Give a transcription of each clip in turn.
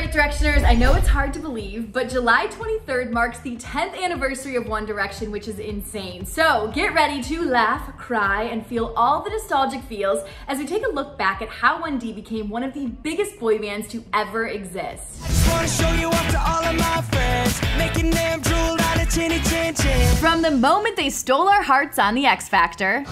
right, Directioners, I know it's hard to believe, but July 23rd marks the 10th anniversary of One Direction, which is insane. So get ready to laugh, cry, and feel all the nostalgic feels as we take a look back at how 1D became one of the biggest boy bands to ever exist. From the moment they stole our hearts on The X Factor.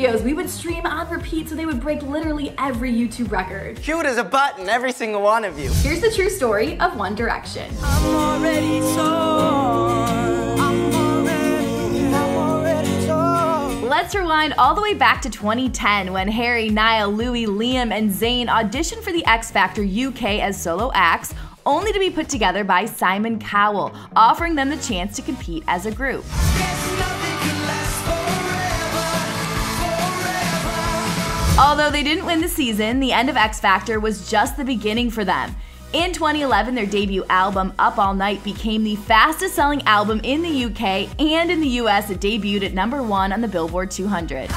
Videos we would stream on repeat so they would break literally every YouTube record. Cute as a button, every single one of you. Here's the true story of One Direction. Let's rewind all the way back to 2010 when Harry, Niall, Louis, Liam, and Zayn auditioned for the X Factor UK as solo acts, only to be put together by Simon Cowell, offering them the chance to compete as a group. Although they didn't win the season, the end of X Factor was just the beginning for them. In 2011, their debut album, Up All Night, became the fastest selling album in the UK, and in the US, it debuted at number one on the Billboard 200.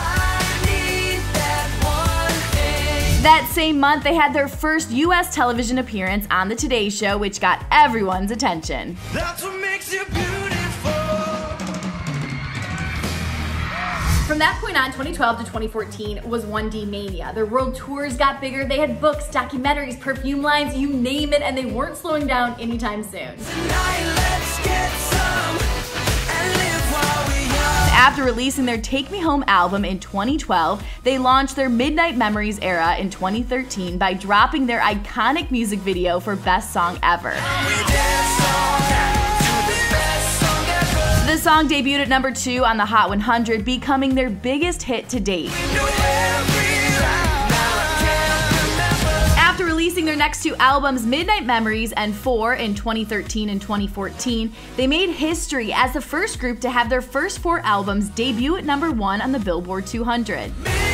That same month, they had their first US television appearance on The Today Show, which got everyone's attention. From that point on, 2012 to 2014 was 1D Mania. Their world tours got bigger, they had books, documentaries, perfume lines, you name it, and they weren't slowing down anytime soon. After releasing their Take Me Home album in 2012, they launched their Midnight Memories era in 2013 by dropping their iconic music video for Best Song Ever. Song debuted at number two on the Hot 100, becoming their biggest hit to date. After releasing their next two albums, Midnight Memories and Four, in 2013 and 2014, they made history as the first group to have their first four albums debut at number one on the Billboard 200.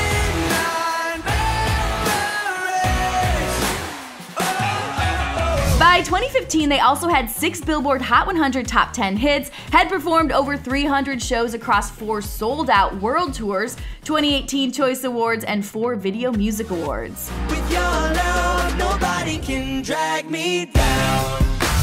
By 2015, they also had six Billboard Hot 100 Top 10 hits, had performed over 300 shows across four sold out world tours, 2018 Choice Awards, and four Video Music Awards. Love,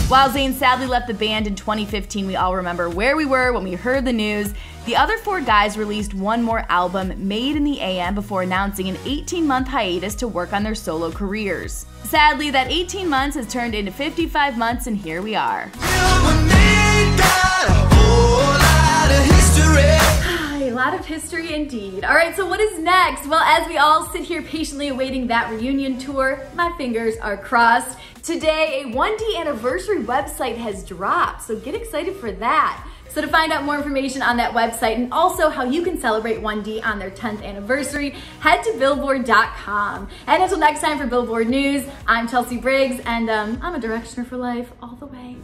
While Zayn sadly left the band in 2015, we all remember where we were when we heard the news. The other four guys released one more album, Made in the AM, before announcing an 18 month hiatus to work on their solo careers. Sadly, that 18 months has turned into 55 months, and here we are. Lot of history indeed. All right, so what is next? Well, as we all sit here patiently awaiting that reunion tour, my fingers are crossed. Today, a 1D anniversary website has dropped, so get excited for that. So to find out more information on that website and also how you can celebrate 1D on their 10th anniversary, head to billboard.com. And until next time for Billboard News, I'm Chelsea Briggs and um, I'm a Directioner for life all the way.